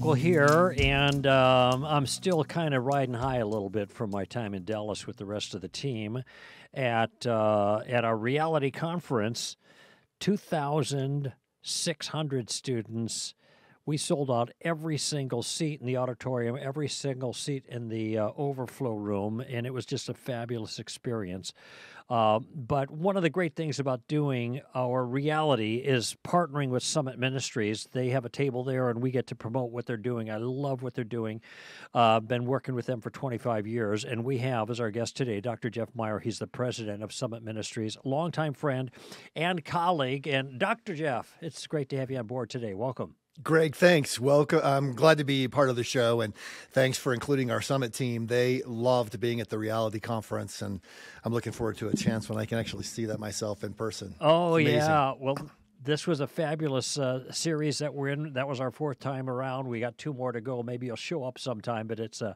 Koukl here, and um, I'm still kind of riding high a little bit from my time in Dallas with the rest of the team at uh, at our reality conference. 2,600 students. We sold out every single seat in the auditorium, every single seat in the uh, overflow room, and it was just a fabulous experience. Uh, but one of the great things about doing our reality is partnering with Summit Ministries. They have a table there, and we get to promote what they're doing. I love what they're doing. Uh, been working with them for 25 years, and we have as our guest today Dr. Jeff Meyer. He's the president of Summit Ministries, longtime friend and colleague. And Dr. Jeff, it's great to have you on board today. Welcome. Greg, thanks. Welcome. I'm glad to be part of the show, and thanks for including our summit team. They loved being at the reality conference, and I'm looking forward to a chance when I can actually see that myself in person. Oh yeah, well. This was a fabulous uh, series that we're in. That was our fourth time around. We got two more to go. Maybe you'll show up sometime, but it's uh,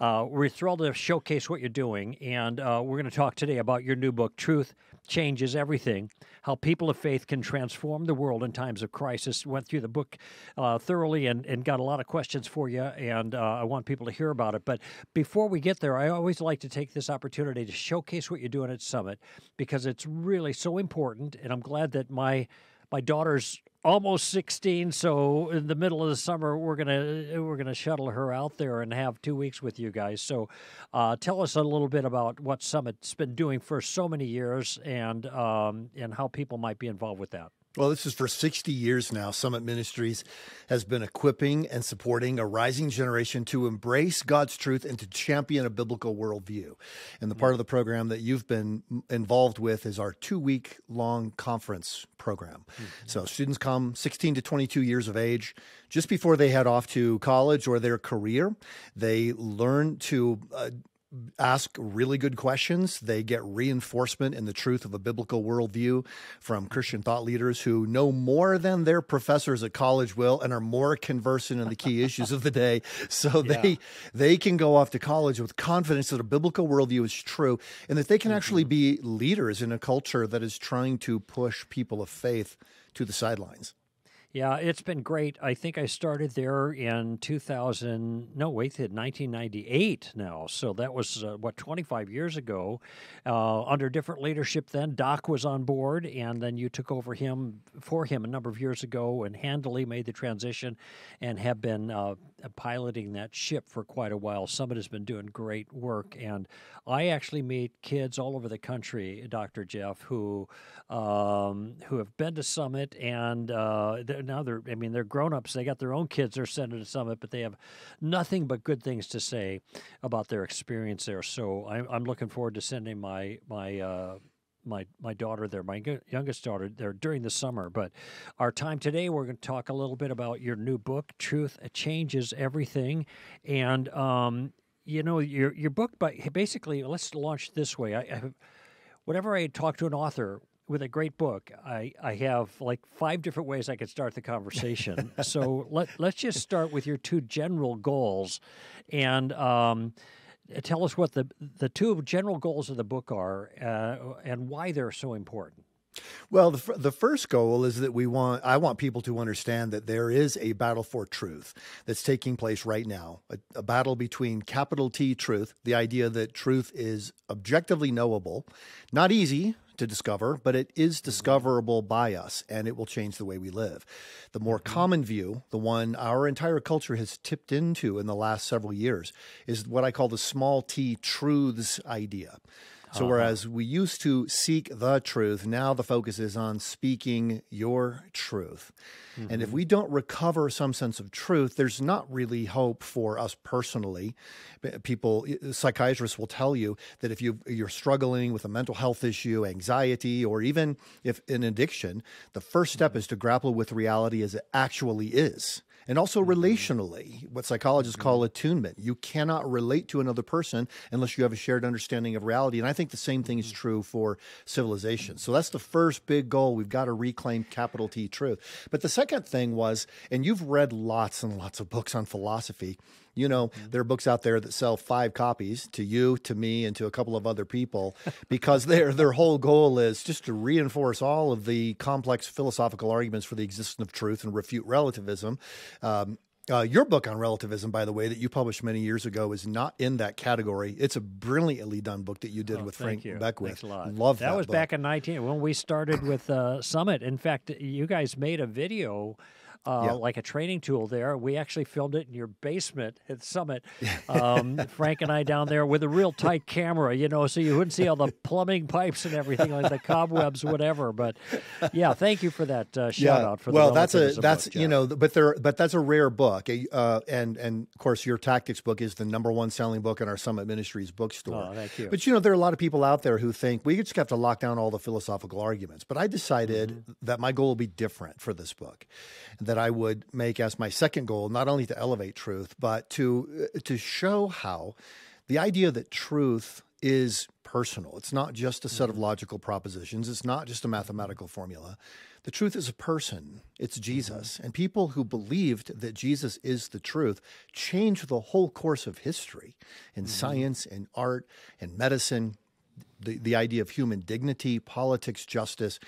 uh, we're thrilled to showcase what you're doing, and uh, we're going to talk today about your new book, Truth Changes Everything How People of Faith Can Transform the World in Times of Crisis. Went through the book uh, thoroughly and, and got a lot of questions for you, and uh, I want people to hear about it. But before we get there, I always like to take this opportunity to showcase what you're doing at Summit because it's really so important, and I'm glad that my my daughter's almost 16 so in the middle of the summer we're gonna we're gonna shuttle her out there and have two weeks with you guys. So uh, tell us a little bit about what summit's been doing for so many years and um, and how people might be involved with that well, this is for 60 years now. Summit Ministries has been equipping and supporting a rising generation to embrace God's truth and to champion a biblical worldview. And the part of the program that you've been involved with is our two week long conference program. Mm-hmm. So students come 16 to 22 years of age. Just before they head off to college or their career, they learn to uh, ask really good questions. They get reinforcement in the truth of a biblical worldview from Christian thought leaders who know more than their professors at college will and are more conversant in the key issues of the day. So yeah. they they can go off to college with confidence that a biblical worldview is true and that they can mm-hmm. actually be leaders in a culture that is trying to push people of faith to the sidelines. Yeah, it's been great. I think I started there in 2000. No, wait, 1998 now. So that was uh, what 25 years ago. Uh, under different leadership, then Doc was on board, and then you took over him for him a number of years ago, and handily made the transition, and have been uh, piloting that ship for quite a while. Summit has been doing great work, and I actually meet kids all over the country, Dr. Jeff, who um, who have been to Summit and uh, now they're I mean they're grown ups. They got their own kids they're sending to Summit, but they have nothing but good things to say about their experience there. So I'm, I'm looking forward to sending my my. Uh, my my daughter there, my youngest daughter there during the summer. But our time today, we're going to talk a little bit about your new book, "Truth Changes Everything," and um, you know your your book. But basically, let's launch this way. I, I whenever I talk to an author, with a great book, I, I have like five different ways I could start the conversation. so let, let's just start with your two general goals and um, tell us what the, the two general goals of the book are uh, and why they're so important. Well, the, the first goal is that we want, I want people to understand that there is a battle for truth that's taking place right now. A, a, battle between capital T truth, the idea that truth is objectively knowable, not easy, to discover, but it is mm-hmm. discoverable by us and it will change the way we live. The more mm-hmm. common view, the one our entire culture has tipped into in the last several years, is what I call the small t truths idea. So, uh-huh. whereas we used to seek the truth, now the focus is on speaking your truth. Mm-hmm. And if mm-hmm. we don't recover some sense of truth, there's not really hope for us personally. People, psychiatrists will tell you that if you, you're struggling with a mental health issue, anxiety, or even if an addiction, the first step mm-hmm. is to grapple with reality as it actually is and also mm-hmm. relationally, what psychologists mm-hmm. call attunement. You cannot relate to another person unless you have a shared understanding of reality. And I think the same thing is mm-hmm. true for civilization. So that's the first big goal. We've got to reclaim capital T truth. But the second thing was, and you've read lots and lots of books on philosophy. You know, mm-hmm. there are books out there that sell five copies to you, to me, and to a couple of other people because their their whole goal is just to reinforce all of the complex philosophical arguments for the existence of truth and refute relativism. Um, Uh, your book on relativism, by the way, that you published many years ago, is not in that category. It's a brilliantly done book that you did Oh, with thank Frank you. Beckwith. Thanks a lot. Love that that. was book. back in 19 when we started with uh, Summit. In fact, you guys made a video. Uh, Yeah. Like a training tool there. We actually filmed it in your basement at Summit. Um, Frank and I down there with a real tight camera, you know, so you wouldn't see all the plumbing pipes and everything, like the cobwebs, whatever. But yeah, thank you for that uh, shout out for well, the that's a that's book, you know, but there, but that's a rare book, uh, and and of course, your tactics book is the number one selling book in our Summit Ministries bookstore. Oh, thank you. But you know, there are a lot of people out there who think we just have to lock down all the philosophical arguments. But I decided Mm-hmm. that my goal would be different for this book, that I would make as my second goal not only to elevate truth, but to uh, to show how the idea that truth is personal. It's not just a set of mm-hmm. logical propositions. It's not just a mathematical formula. The truth is a person. It's Jesus. Mm-hmm. And people who believed that Jesus is the truth changed the whole course of history in mm-hmm. science, in art, in medicine, the, the idea of human dignity, politics, justice.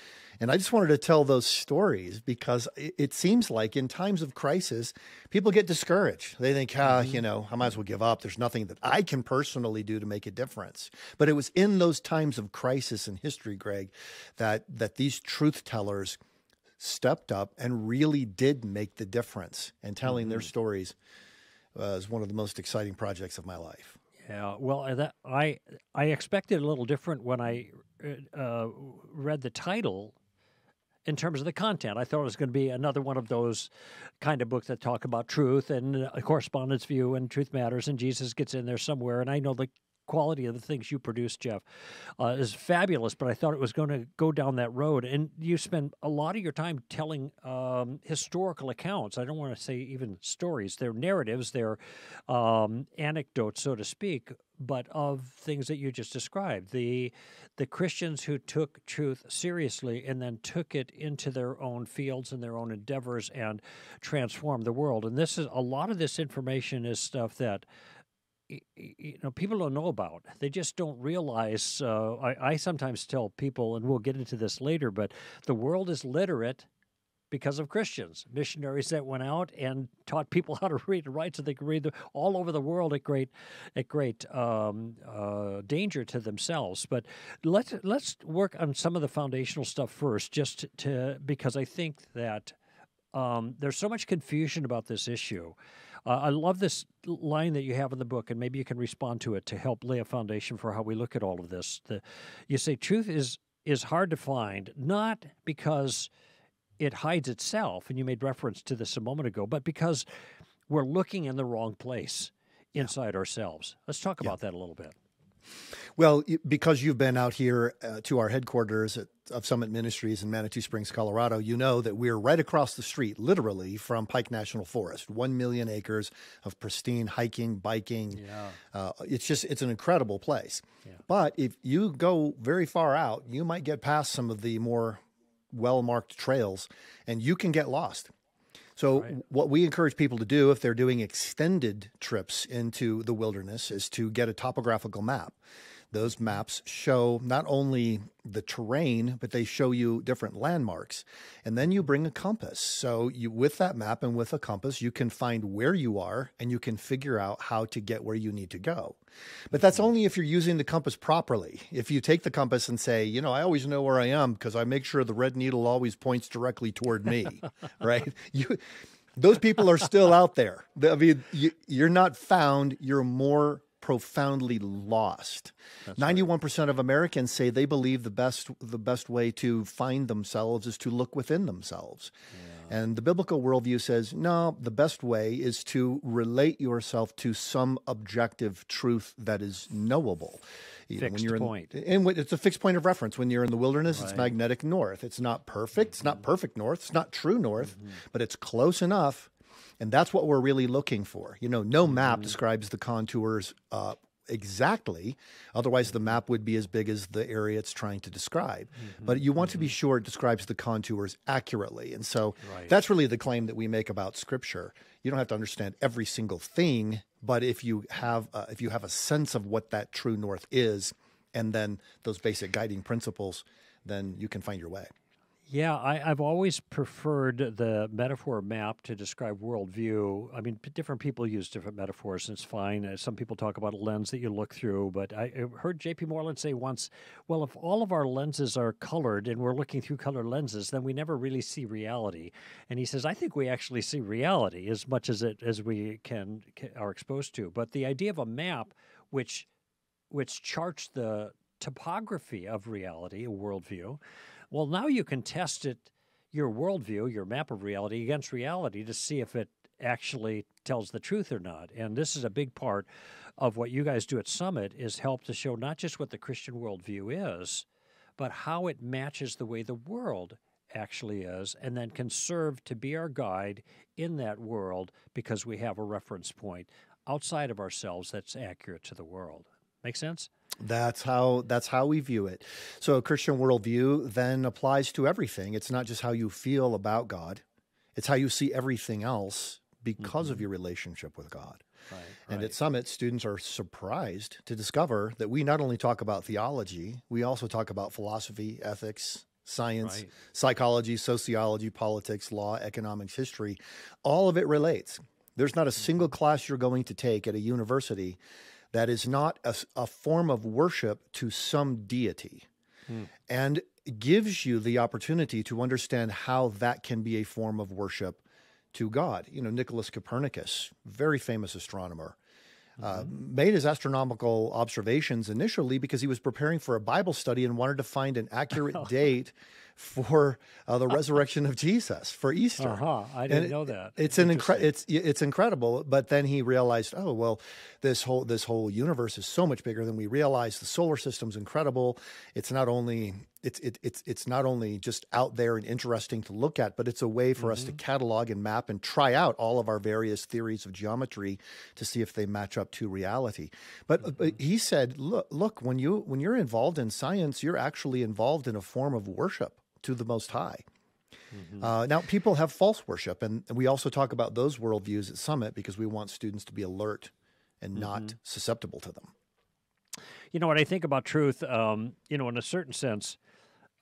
And I just wanted to tell those stories because it, it seems like in times of crisis, people get discouraged. They think, ah, mm-hmm. you know, I might as well give up. There's nothing that I can personally do to make a difference. But it was in those times of crisis in history, Greg, that that these truth tellers stepped up and really did make the difference. And telling their mm-hmm. stories uh, was one of the most exciting projects of my life. Yeah, well, uh, that I I expected a little different when I uh, uh, read the title. In terms of the content, I thought it was going to be another one of those kind of books that talk about truth and uh, a correspondence view and truth matters, and Jesus gets in there somewhere. And I know the quality of the things you produce, Jeff, uh, is fabulous. But I thought it was going to go down that road, and you spend a lot of your time telling um, historical accounts. I don't want to say even stories; they're narratives, they're um, anecdotes, so to speak, but of things that you just described. The the Christians who took truth seriously and then took it into their own fields and their own endeavors and transformed the world. And this is a lot of this information is stuff that you know people don't know about they just don't realize uh, I, I sometimes tell people and we'll get into this later but the world is literate because of Christians, missionaries that went out and taught people how to read and write so they could read all over the world at great, at great um, uh, danger to themselves. But let's let's work on some of the foundational stuff first, just to because I think that um, there's so much confusion about this issue. Uh, I love this line that you have in the book, and maybe you can respond to it to help lay a foundation for how we look at all of this. The, you say truth is is hard to find, not because it hides itself, and you made reference to this a moment ago, but because we're looking in the wrong place inside ourselves. Let's talk about that a little bit. Well, because you've been out here uh, to our headquarters at, of Summit Ministries in Manitou Springs, Colorado, you know that we're right across the street, literally, from Pike National Forest. One million acres of pristine hiking, biking. Yeah. Uh, it's just, it's an incredible place. But if you go very far out, you might get past some of the more well marked trails and you can get lost. So, what we encourage people to do if they're doing extended trips into the wilderness is to get a topographical map. Those maps show not only the terrain, but they show you different landmarks. And then you bring a compass. So, you, with that map and with a compass, you can find where you are and you can figure out how to get where you need to go. But that's hmm. only if you're using the compass properly. If you take the compass and say, you know, I always know where I am because I make sure the red needle always points directly toward me, right? You, those people are still out there. I mean, you, you're not found. You're more profoundly lost. Ninety-one percent of Americans say they believe the best the best way to find themselves is to look within themselves. And the biblical worldview says, no, the best way is to relate yourself to some objective truth that is knowable. You know, Fixed you're in, point. and it's a fixed point of reference. When you're in the wilderness, it's magnetic north. It's not perfect. It's not mm-hmm. perfect north. It's not true north, mm-hmm. but it's close enough. And that's what we're really looking for. You know, no map describes the contours uh, exactly. Otherwise, the map would be as big as the area it's trying to describe. But you want to be sure it describes the contours accurately. And so Right. that's really the claim that we make about Scripture. You don't have to understand every single thing, but if you have uh, if you have a sense of what that true north is, and then those basic guiding principles, then you can find your way. Yeah, I, have always preferred the metaphor map to describe worldview. I mean, different people use different metaphors, and it's fine. Uh, some people talk about a lens that you look through, but I heard J.P. Moreland say once, well, if all of our lenses are colored and we're looking through colored lenses, then we never really see reality. And he says, I think we actually see reality as much as it as we can, can are exposed to. But the idea of a map, which which charts the topography of reality, a worldview well, now you can test it, your worldview, your map of reality, against reality to see if it actually tells the truth or not. And this is a big part of what you guys do at Summit is help to show not just what the Christian worldview is, but how it matches the way the world actually is, and then can serve to be our guide in that world because we have a reference point outside of ourselves that's accurate to the world. Make sense? That's how that's how we view it. So a Christian worldview then applies to everything. It's not just how you feel about God; it's how you see everything else because mm-hmm. of your relationship with God. Right, and right. at Summit, students are surprised to discover that we not only talk about theology, we also talk about philosophy, ethics, science, right. psychology, sociology, politics, law, economics, history. All of it relates. There's not a single mm-hmm. class you're going to take at a university that is not a, a form of worship to some deity hmm. and gives you the opportunity to understand how that can be a form of worship to God. You know, Nicholas Copernicus, very famous astronomer, uh, mm-hmm. made his astronomical observations initially because he was preparing for a Bible study and wanted to find an accurate date for uh, the resurrection of Jesus for Easter. Uh-huh. I didn't and know that. It's an incre- it's it's incredible. But then he realized, oh well, this whole this whole universe is so much bigger than we realize. The solar system's incredible. It's not only it's it, it's it's not only just out there and interesting to look at, but it's a way for mm-hmm. us to mm-hmm. catalog and map and try out all of our various theories of geometry to see if they match up to reality. But, mm-hmm. but he said, look, look, when you when you're involved in science, you're actually involved in a form of worship to the Most High. Mm-hmm. Uh, now, people have false worship, and we also talk about those worldviews at Summit because we want students to be alert and not mm-hmm. susceptible to them. You know what I think about truth. Um, you know, in a certain sense,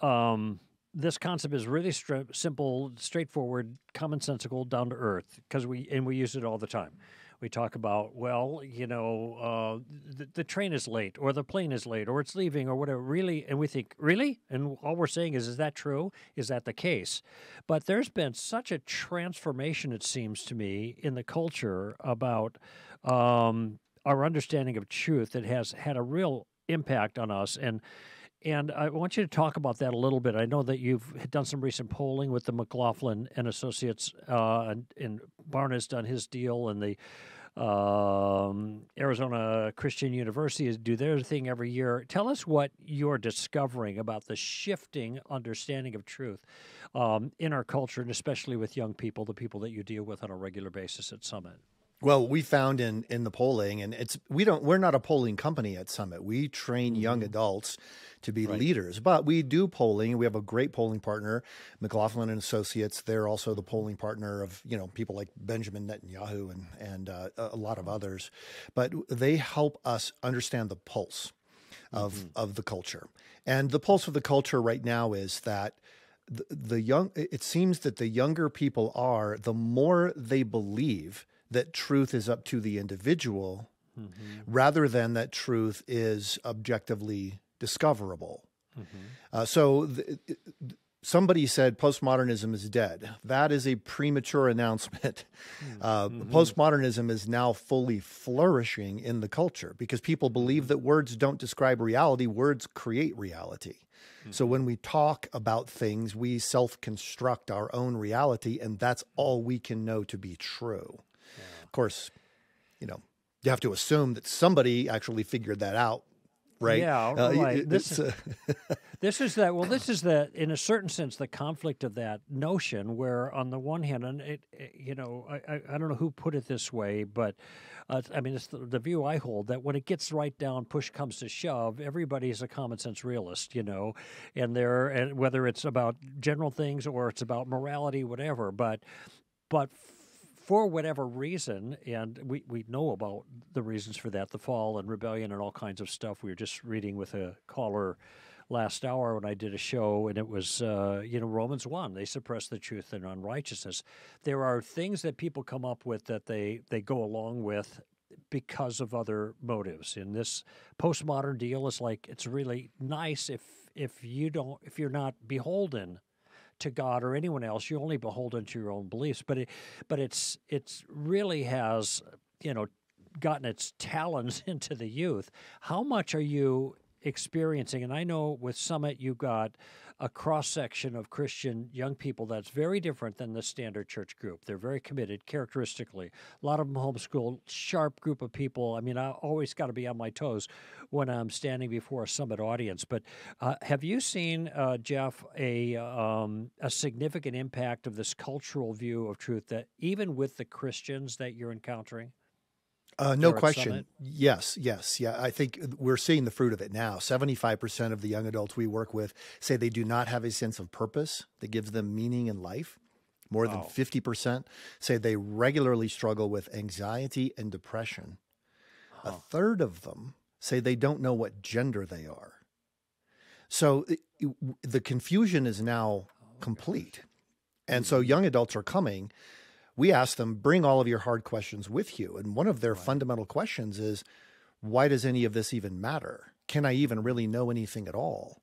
um, this concept is really simple, straightforward, commonsensical, down to earth because we and we use it all the time we talk about, well, you know, uh, the, the, train is late or the plane is late or it's leaving or whatever. Really? And we think, really? And all we're saying is, is that true? Is that the case? But there's been such a transformation, it seems to me, in the culture about um, our understanding of truth that has had a real impact on us. And and I want you to talk about that a little bit. I know that you've done some recent polling with the McLaughlin and Associates, uh, and, and Barna's done his deal, and the um, Arizona Christian University do their thing every year. Tell us what you're discovering about the shifting understanding of truth um, in our culture, and especially with young people, the people that you deal with on a regular basis at Summit. Well, we found in in the polling, and it's we don't we're not a polling company at Summit. We train mm-hmm. young adults to be right. leaders, but we do polling. We have a great polling partner, McLaughlin and Associates. They're also the polling partner of you know people like Benjamin Netanyahu and and uh, a lot of others, but they help us understand the pulse of mm-hmm. of the culture. And the pulse of the culture right now is that the, the young. It seems that the younger people are, the more they believe that truth is up to the individual mm-hmm. rather than that truth is objectively discoverable. Mm-hmm. Uh, so th- somebody said postmodernism is dead. That is a premature announcement. Uh, mm-hmm. Postmodernism is now fully flourishing in the culture because people believe that words don't describe reality, words create reality. So mm-hmm. when we talk about things, we self construct our own reality, and that's all we can know to be true. Of course, you know, you have to assume that somebody actually figured that out, right? Yeah, uh, right. this, is, this is that. Well, this is that in a certain sense, the conflict of that notion. Where on the one hand, and it, it you know, I, I, I, don't know who put it this way, but uh, I mean, it's the, the, view I hold that when it gets right down, push comes to shove, everybody is a common sense realist, you know, and they're and whether it's about general things or it's about morality, whatever. But but for whatever reason, and we, we know about the reasons for that, the fall and rebellion and all kinds of stuff. We were just reading with a caller last hour when I did a show, and it was uh, you know Romans one. They suppress the truth and unrighteousness. There are things that people come up with that they they go along with because of other motives. In this postmodern deal, it's like it's really nice if if you don't if you're not beholden to God or anyone else. You're only beholden to your own beliefs. But it, but it's it's really has you know gotten its talons into the youth. How much are you experiencing? And I know with Summit, you've got a cross section of Christian young people that's very different than the standard church group. They're very committed characteristically. A lot of them homeschool, sharp group of people. I mean, I always got to be on my toes when I'm standing before a Summit audience. But uh, have you seen, uh, Jeff, a, um, a significant impact of this cultural view of truth that even with the Christians that you're encountering? Uh, no question. Yes, yes, yeah. I think we're seeing the fruit of it now. Seventy-five percent of the young adults we work with say they do not have a sense of purpose that gives them meaning in life. More than fifty percent say they regularly struggle with anxiety and depression. Huh. A third of them say they don't know what gender they are. So it, it, the confusion is now complete, and so mm-hmm. young adults are coming we asked them, bring all of your hard questions with you. And one of their right. fundamental questions is, why does any of this even matter? Can I even really know anything at all?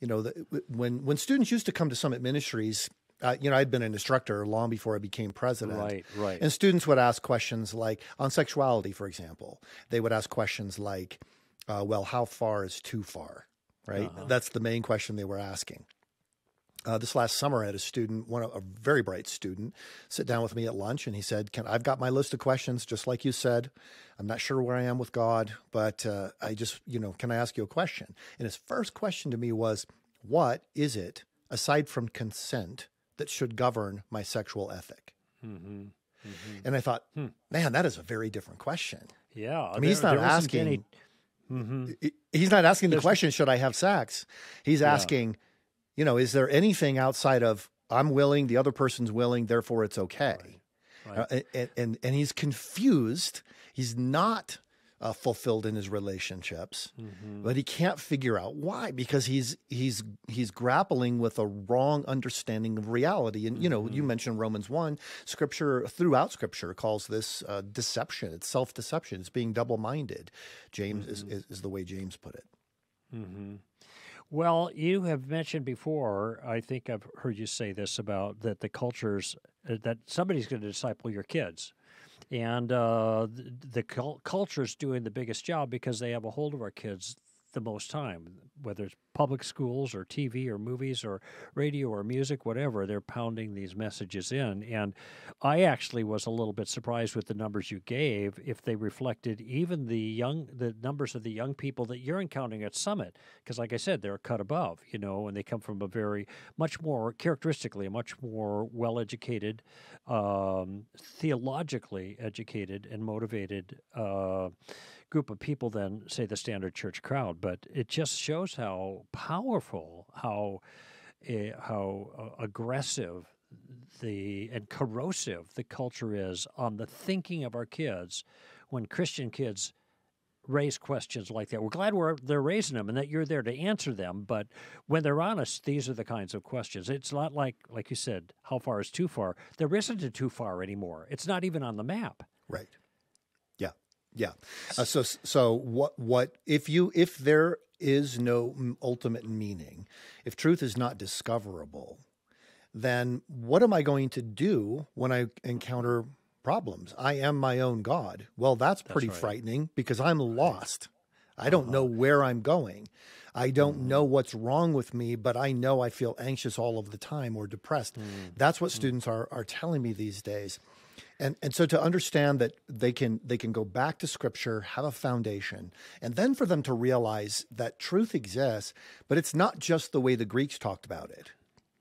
You know, the, when when students used to come to Summit Ministries, uh, you know, I'd been an instructor long before I became president. Right, right. And students would ask questions like on sexuality, for example. They would ask questions like, uh, "Well, how far is too far?" Right. Uh-huh. That's the main question they were asking. Uh, this last summer, I had a student, one of a very bright student, sit down with me at lunch, and he said, "Can I've got my list of questions, just like you said. I'm not sure where I am with God, but uh, I just, you know, can I ask you a question?" And his first question to me was, "What is it aside from consent that should govern my sexual ethic?" Mm-hmm. Mm-hmm. And I thought, hmm. man, that is a very different question. Yeah, I mean, there, he's not asking. Any... Mm-hmm. He's not asking the question, "Should I have sex?" He's asking. Yeah you know, is there anything outside of I'm willing, the other person's willing, therefore it's okay? Right. Right. Uh, and, and, and he's confused. He's not uh, fulfilled in his relationships, mm-hmm. but he can't figure out why because he's he's he's grappling with a wrong understanding of reality. And you know, mm-hmm. you mentioned Romans one. Scripture throughout Scripture calls this uh, deception. It's self deception. It's being double minded. James mm-hmm. is, is, is the way James put it. Well, you have mentioned before, I think I've heard you say this about that the cultures, uh, that somebody's going to disciple your kids. And uh, the, the culture is doing the biggest job because they have a hold of our kids the most time, whether it's public schools or TV or movies or radio or music, whatever, they're pounding these messages in. And I actually was a little bit surprised with the numbers you gave if they reflected even the young, the numbers of the young people that you're encountering at Summit. Because, like I said, they're cut above, you know, and they come from a very, much more, characteristically, a much more well educated, um, theologically educated, and motivated. Uh, group of people than say the standard church crowd but it just shows how powerful how uh, how aggressive the and corrosive the culture is on the thinking of our kids when christian kids raise questions like that. We're glad we're they're raising them and that you're there to answer them but when they're honest these are the kinds of questions. It's not like like you said how far is too far? There isn't a too far anymore. It's not even on the map. Right yeah. Uh, so so what what if you if there is no ultimate meaning, if truth is not discoverable, then what am I going to do when I encounter problems? I am my own God. Well, that's pretty that's right. frightening because I'm lost. I don't uh-huh. know where I'm going. I don't mm. know what's wrong with me, but I know I feel anxious all of the time or depressed. Mm. That's what mm. students are are telling me these days. And and so to understand that they can they can go back to scripture, have a foundation, and then for them to realize that truth exists, but it's not just the way the Greeks talked about it.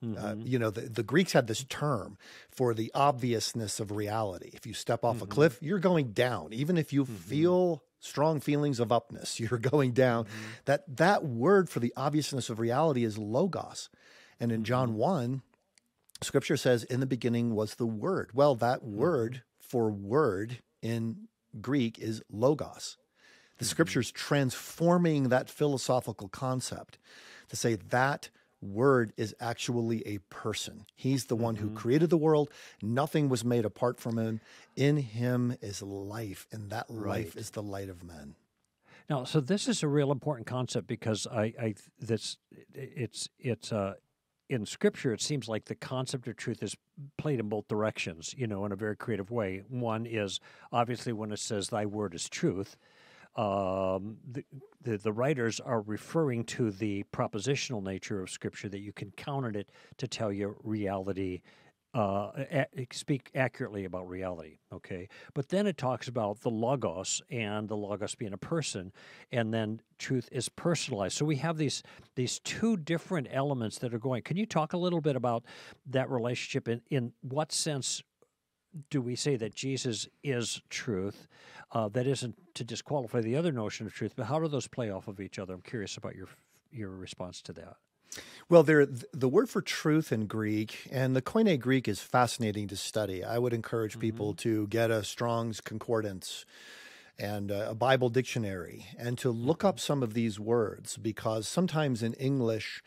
Uh, mm-hmm. Uh, you know, the, the Greeks had this term for the obviousness of reality. If you step off mm-hmm. a cliff, you're going down. Even if you mm-hmm. feel strong feelings of upness, you're going down. Mm-hmm. That that word for the obviousness of reality is logos. And in John mm-hmm. 1, Scripture says, in the beginning was the Word. Well, that mm-hmm. word for word in Greek is logos. The The scripture's transforming that philosophical concept to say that word is actually a person. He's the one who created the world. Nothing was made apart from him. In him is life, and that life is the light of men. Now, so this is a real important concept because I, I this it's it's uh, in Scripture. It seems like the concept of truth is played in both directions. You know, in a very creative way. One is obviously when it says "Thy word is truth." Um, the, the the writers are referring to the propositional nature of Scripture that you can count on it to tell you reality uh, a- speak accurately about reality. Okay, but then it talks about the logos and the logos being a person, and then truth is personalized. So we have these these two different elements that are going. Can you talk a little bit about that relationship? In in what sense do we say that Jesus is truth? Uh, that isn't to disqualify the other notion of truth, but how do those play off of each other? I'm curious about your your response to that. Well, there the word for truth in Greek and the Koine Greek is fascinating to study. I would encourage people mm-hmm. to get a Strong's Concordance and a Bible dictionary and to look up mm-hmm. some of these words because sometimes in English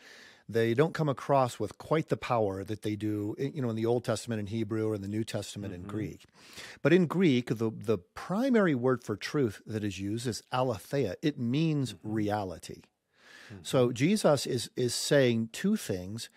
they don't come across with quite the power that they do, you know, in the Old Testament in Hebrew or in the New Testament in mm-hmm. Greek. But in Greek, the the primary word for truth that is used is aletheia. It means reality. Mm-hmm. So Jesus is is saying two things.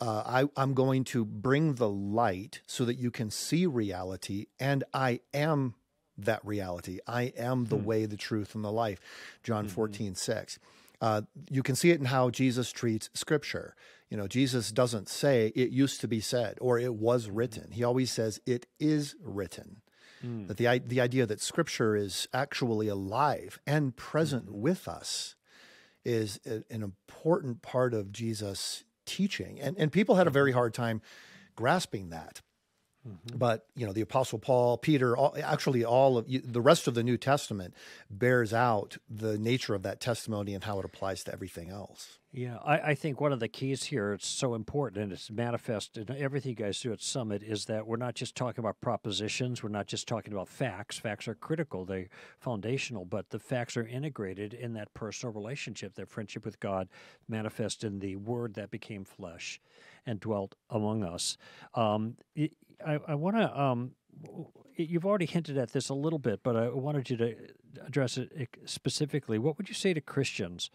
Uh, I, I'm going to bring the light so that you can see reality, and I am that reality. I am the mm. way, the truth, and the life. John mm-hmm. 14, 6. Uh, you can see it in how Jesus treats Scripture. You know, Jesus doesn't say it used to be said or it was mm-hmm. written. He always says it is written. Mm. That the the idea that Scripture is actually alive and present with us is a- an important part of Jesus' teaching. And, and people had a very hard time grasping that. Mm-hmm. But, you know, the Apostle Paul, Peter, all, actually all of you, the rest of the New Testament bears out the nature of that testimony and how it applies to everything else. Yeah, I, I think one of the keys here, it's so important and it's manifest in everything you guys do at Summit, is that we're not just talking about propositions, we're not just talking about facts. Facts are critical, they're foundational, but the facts are integrated in that personal relationship, that friendship with God manifest in the Word that became flesh and dwelt among us. Um, I, I want to. Um, You've already hinted at this a little bit, but I wanted you to address it eh, specifically. What would you say to Christians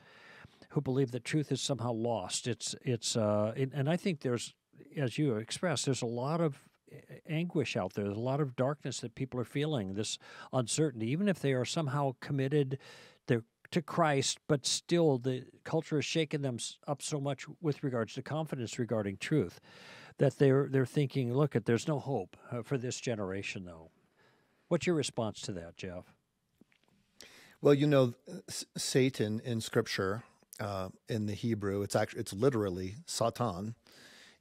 who believe that truth is somehow lost. It's it's uh, and, I think there's, as you expressed, there's a lot of anguish out there. There's a lot of darkness that people are feeling. This uncertainty, even if they are somehow committed, they're to Christ, but still the culture has shaken them up so much with regards to confidence regarding truth that they're they're thinking, look, at there's no hope uh, for this generation, though. What's your response to that, Jeff? Well, you know, Satan in Scripture, uh, in the Hebrew, it's actually it's literally Satan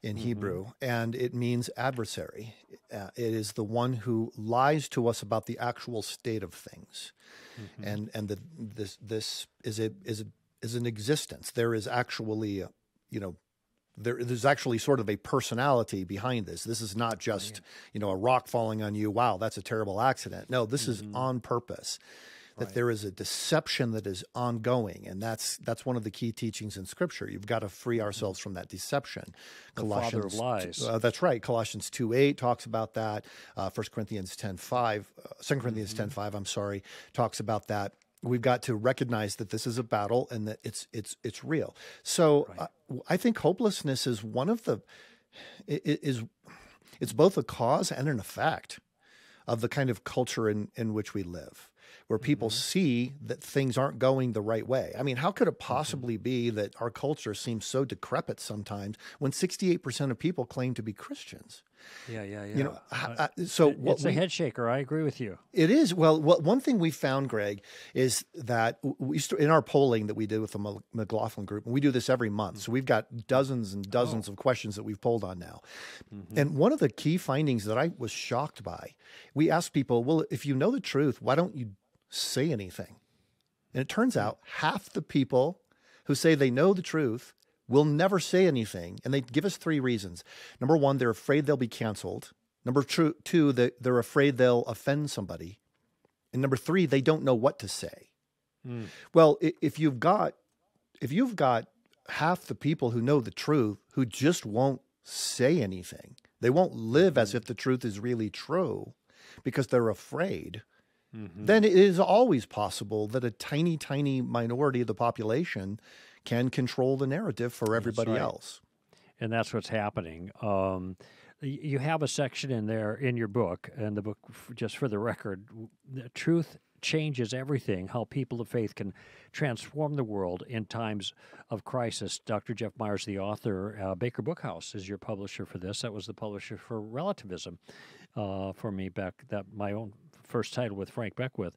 in Hebrew, and it means adversary. Uh, it is the one who lies to us about the actual state of things, and and the, this this is a is a, is an existence. There is actually, a, you know. There, there's actually sort of a personality behind this. This is not just, you know, a rock falling on you. Wow, that's a terrible accident. No, this is on purpose that there is a deception that is ongoing and that's that's one of the key teachings in scripture. You've got to free ourselves from that deception. The father of lies. uh, that's right. Colossians 2 8 talks about that. Uh, 1 corinthians 10 5 uh, 2 corinthians Mm-hmm. 10 5 i'm sorry talks about that. We've got to recognize that this is a battle and that it's it's it's real. So uh, i think hopelessness is one of the is it's both a cause and an effect of the kind of culture in, in which we live, where people mm-hmm. see that things aren't going the right way. I mean, how could it mm-hmm. possibly be that our culture seems so decrepit sometimes when 68% of people claim to be Christians? Yeah, yeah, yeah. You know, h- uh, uh so what it's a we- head shaker. I agree with you. it is. Well, what, one thing we found, Greg, is that we st- in our polling that we did with the McLaughlin group, and we do this every month. Mm. So we've got dozens and dozens oh. of questions that we've polled on now. Mm-hmm. And one of the key findings that I was shocked by, we asked people, well, if you know the truth, why don't you say anything? And it turns hmm. out half the people who say they know the truth will never say anything. And they give us three reasons. Number one, they're afraid they'll be canceled. Number two, they're afraid they'll offend somebody. And number three, they don't know what to say. Hmm. Well, if you've got if you've got half the people who know the truth who just won't say anything, they won't live as hmm. if the truth is really true because they're afraid. Then it is always possible that a tiny, tiny minority of the population can control the narrative for everybody right. else. and that's what's happening. Um, you have a section in there in your book, and the book, just for the record, the truth changes everything. How people of faith can transform the world in times of crisis. Dr. Jeff Myers, the author, uh, Baker Bookhouse is your publisher for this. That was the publisher for Relativism uh, for me back that my own first title with Frank Beckwith.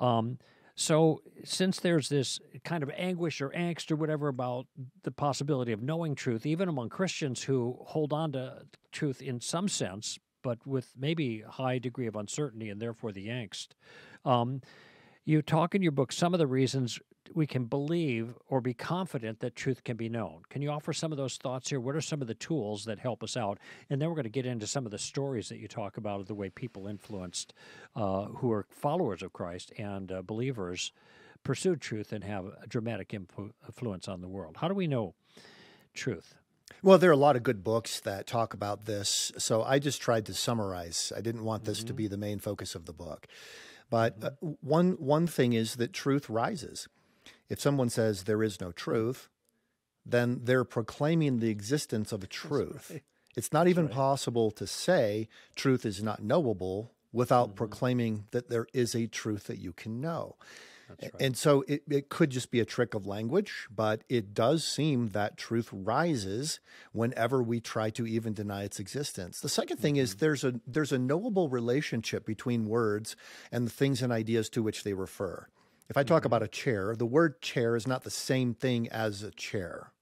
Um, so, since there's this kind of anguish or angst or whatever about the possibility of knowing truth, even among Christians who hold on to truth in some sense, but with maybe a high degree of uncertainty and therefore the angst, um, you talk in your book some of the reasons we can believe or be confident that truth can be known. Can you offer some of those thoughts here? What are some of the tools that help us out? And then we're going to get into some of the stories that you talk about of the way people influenced, uh, who are followers of Christ and uh, believers, pursued truth and have a dramatic influ- influence on the world. How do we know truth? Well, there are a lot of good books that talk about this. So I just tried to summarize. I didn't want this to be the main focus of the book. But uh, one one thing is that truth rises. If someone says there is no truth, then they're proclaiming the existence of a truth. It's not even possible to say truth is not knowable without proclaiming that there is a truth that you can know. And so it, it could just be a trick of language, but it does seem that truth rises whenever we try to even deny its existence. The second thing is there's a there's a knowable relationship between words and the things and ideas to which they refer. If I talk about a chair, the word chair is not the same thing as a chair.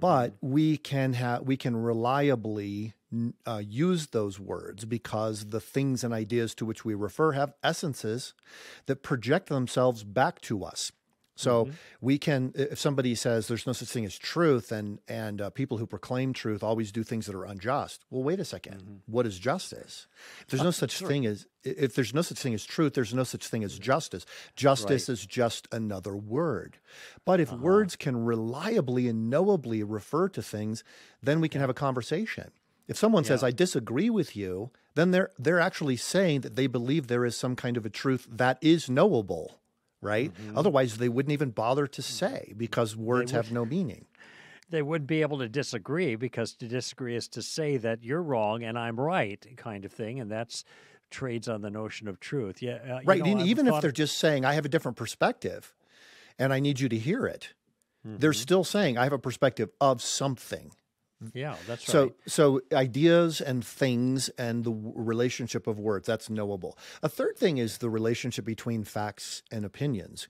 But we can have we can reliably uh, use those words because the things and ideas to which we refer have essences that project themselves back to us. So mm-hmm. we can, if somebody says there's no such thing as truth, and and uh, people who proclaim truth always do things that are unjust. Well, wait a 2nd mm-hmm. What is justice? If there's uh, no such thing as if there's no such thing as truth, there's no such thing as mm-hmm. justice. Justice is just another word. But if uh-huh. words can reliably and knowably refer to things, then we can have a conversation. If someone says I disagree with you, then they're they're actually saying that they believe there is some kind of a truth that is knowable, right? Mm-hmm. Otherwise they wouldn't even bother to mm-hmm. say because words have no meaning. They wouldn't be able to disagree because to disagree is to say that you're wrong and I'm right, kind of thing. And that's trades on the notion of truth. Yeah. uh, you Right. know, and even if they're just saying, I have a different perspective and I need you to hear it, they're mm-hmm. still saying, I have a perspective of something. Yeah, that's So, right. so ideas and things and the relationship of words, that's knowable. A third thing is the relationship between facts and opinions.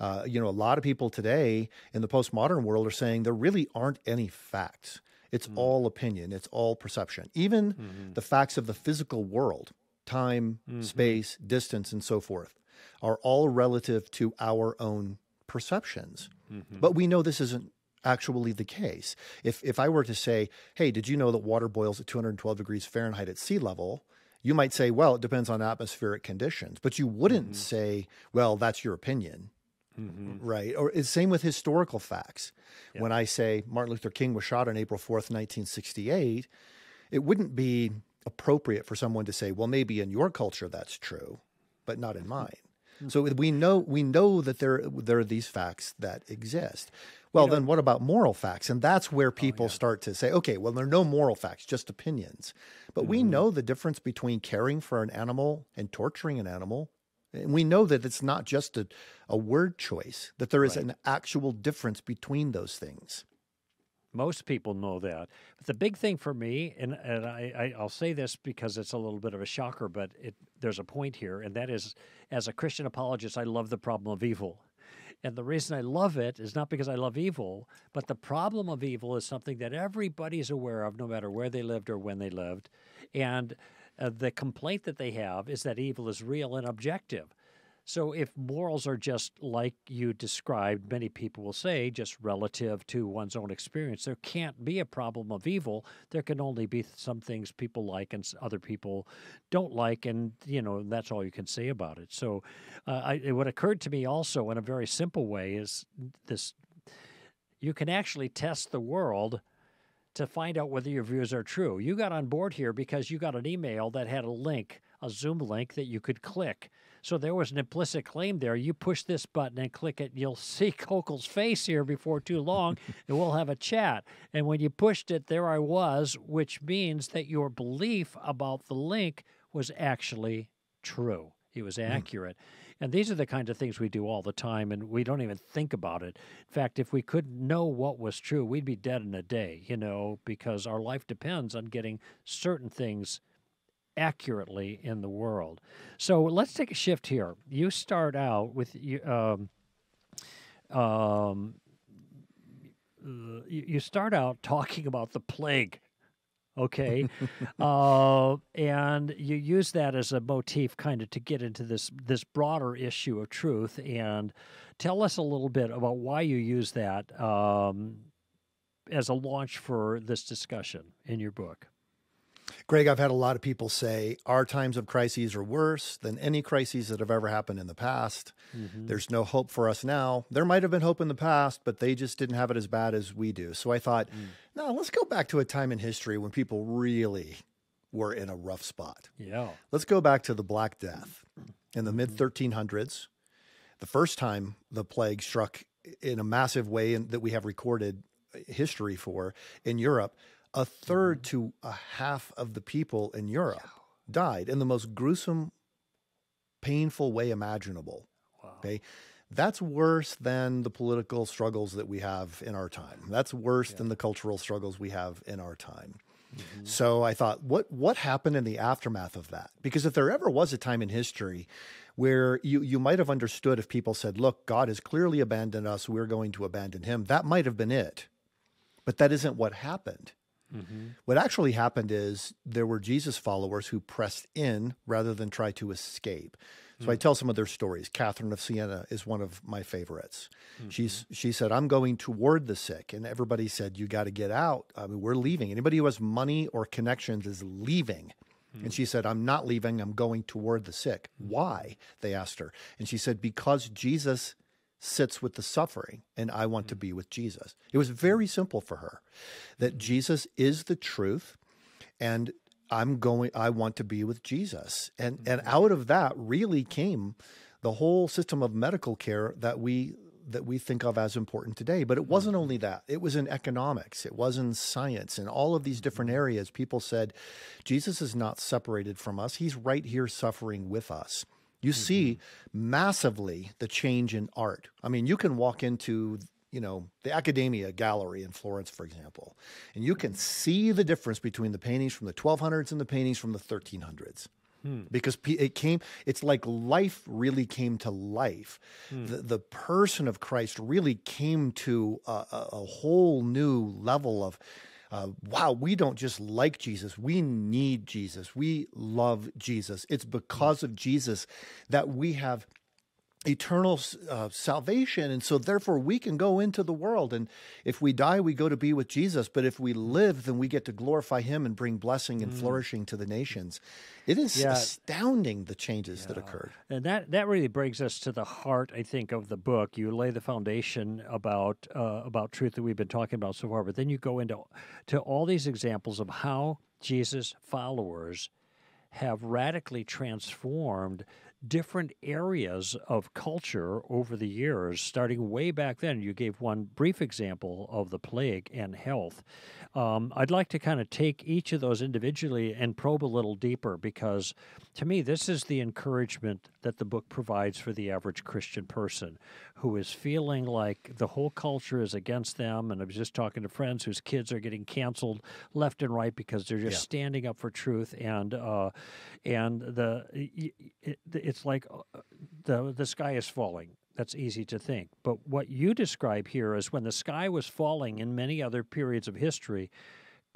Uh, you know, a lot of people today in the postmodern world are saying there really aren't any facts. It's hmm. all opinion, it's all perception. Even mm-hmm. the facts of the physical world, time, mm-hmm. space, distance, and so forth, are all relative to our own perceptions. Mm-hmm. But we know this isn't actually the case. If if I were to say, "Hey, did you know that water boils at 212 degrees Fahrenheit at sea level?" You might say, "Well, it depends on atmospheric conditions," but you wouldn't mm-hmm. say, "Well, that's your opinion." Mm-hmm. Right. Or it's same with historical facts. When I say Martin Luther King was shot on April 4th, 1968, it wouldn't be appropriate for someone to say, well, maybe in your culture that's true, but not in mm-hmm. mine. Mm. So we know we know that there there are these facts that exist. Well, then what about moral facts? And that's where oh, people start to say, okay, well, there are no moral facts, just opinions. But we mm-hmm. know the difference between caring for an animal and torturing an animal. And we know that it's not just a, a word choice, that there is an actual difference between those things. Most people know that. But the big thing for me, and, and I, I, I'll say this because it's a little bit of a shocker, but it, there's a point here, and that is as a Christian apologist, I love the problem of evil. And the reason I love it is not because I love evil, but the problem of evil is something that everybody's aware of, no matter where they lived or when they lived. And uh, the complaint that they have is that evil is real and objective. So, if morals are just like you described, many people will say just relative to one's own experience, there can't be a problem of evil. There can only be some things people like and other people don't like, and you know that's all you can say about it. So, uh, I, what occurred to me also in a very simple way is this: you can actually test the world to find out whether your views are true. You got on board here because you got an email that had a link, a Zoom link that you could click. So there was an implicit claim there. You push this button and click it, you'll see Koukl's face here before too long, and we'll have a chat. And when you pushed it, there I was, which means that your belief about the link was actually true. It was accurate. Mm. And these are the kinds of things we do all the time, and we don't even think about it. In fact, if we could know what was true, we'd be dead in a day, you know, because our life depends on getting certain things accurately in the world. So let's take a shift here. You start out with um, um, you start out talking about the plague. Okay, uh, and you use that as a motif, kind of, to get into this this broader issue of truth. And tell us a little bit about why you use that um, as a launch for this discussion in your book. Greg, I've had a lot of people say our times of crises are worse than any crises that have ever happened in the past. Mm-hmm. There's no hope for us now. There might have been hope in the past, but they just didn't have it as bad as we do. So I thought, mm. no, let's go back to a time in history when people really were in a rough spot. Yeah. Let's go back to the Black Death in the mid 1300s. The first time the plague struck in a massive way and that we have recorded history for in Europe a third to a half of the people in Europe died in the most gruesome, painful way imaginable. Wow. Okay. That's worse than the political struggles that we have in our time. That's worse yeah. than the cultural struggles we have in our time. Mm-hmm. So I thought, what what happened in the aftermath of that? Because if there ever was a time in history where you you might have understood if people said, "Look, God has clearly abandoned us; we're going to abandon Him," that might have been it. But that isn't what happened. Mm-hmm. What actually happened is there were Jesus followers who pressed in rather than try to escape. So mm-hmm. I mm. tell some of their stories. Catherine of Siena is one of my favorites. Mm-hmm. She's she said, "I'm going toward the sick," and everybody said, "You got to get out. I mean, we're leaving. Anybody who has money or connections is leaving." And she said, I'm not leaving. I'm going toward the sick. Mm. Why? They asked her. And she said, Because Jesus sits with the suffering and I want to mm. be with Jesus. It was very simple for her that mm. Jesus is the truth and I'm going I want to be with Jesus. And and mm-hmm. out of that really came the whole system of medical care that we that we think of as important today. But it wasn't mm-hmm. only that. It was in economics, it was in science, in all of these different mm-hmm. areas. People said, Jesus is not separated from us. He's right here suffering with us. You mm-hmm. see massively the change in art. I mean, you can walk into you know the Accademia Gallery in Florence, for example, and you can see the difference between the paintings from the 1200s and the paintings from the 1300s. Hmm. Because it came, it's like life really came to life. Hmm. The, the person of Christ really came to a, a, a whole new level of uh, wow, we don't just like Jesus, we need Jesus. We love Jesus. It's because of Jesus that we have eternal uh, salvation. And so, therefore, we can go into the world. And if we die, we go to be with Jesus. But if we live, then we get to glorify Him and bring blessing and mm. flourishing to the nations. It is yeah. astounding the changes yeah. that occurred. And that, that really brings us to the heart, I think, of the book. You lay the foundation about uh, about truth that we've been talking about so far, but then you go into to all these examples of how Jesus' followers have radically transformed different areas of culture over the years, starting way back then. You gave one brief example of the plague and health. Um, I'd like to kind of take each of those individually and probe a little deeper because to me, this is the encouragement that the book provides for the average Christian person who is feeling like the whole culture is against them. And I was just talking to friends whose kids are getting canceled left and right because they're just yeah. standing up for truth. And uh, and the it, it's like uh, the the sky is falling. That's easy to think. But what you describe here is when the sky was falling in many other periods of history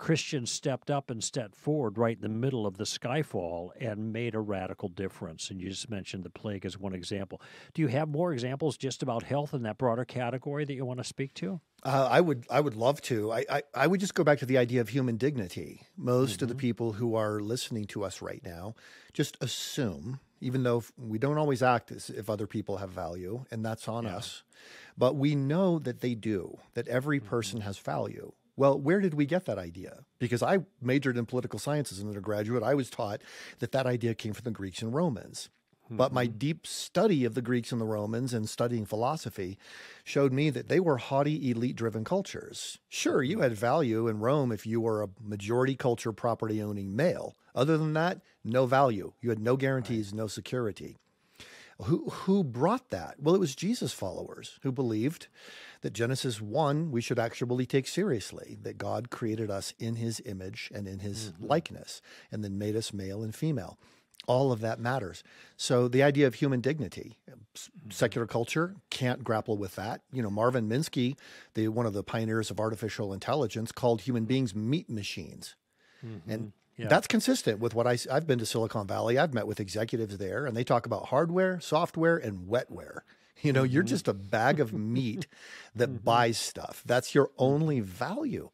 Christians stepped up and stepped forward right in the middle of the skyfall and made a radical difference. And you just mentioned the plague as one example. Do you have more examples just about health in that broader category that you want to speak to? Uh, I would, I would love to. I, I, I, would just go back to the idea of human dignity. Most mm-hmm. of the mm-hmm. people who are listening to us right now just assume, even though we don't always act as if other people have value, and that's on yeah. us, but we know that they do. That every mm-hmm. person has value. Well, where did we get that idea? Because I majored in political sciences as an undergraduate. I was taught that that idea came from the Greeks and Romans. Mm-hmm. But my mm-hmm. deep study of the Greeks and the Romans and studying philosophy showed me that they were haughty, elite driven cultures. Sure, you had value in Rome if you were a majority culture property owning male. Other than that, no value. You had no guarantees, right. no security. Who, who brought that? Well, it was Jesus' followers who believed that Genesis 1 we should actually take seriously, that God created us in his image and in his mm-hmm. likeness, and then made us male and female. All of that matters. So the idea of human dignity, mm-hmm. secular culture can't grapple with that. You know, Marvin Minsky, the one of the pioneers of artificial intelligence, called human beings meat machines. Mm-hmm. And yeah. That's consistent with what I, I've been to Silicon Valley. I've met with executives there, and they talk about hardware, software, and wetware. You know, mm-hmm. you're just a bag of meat that mm-hmm. buys stuff. That's your only value.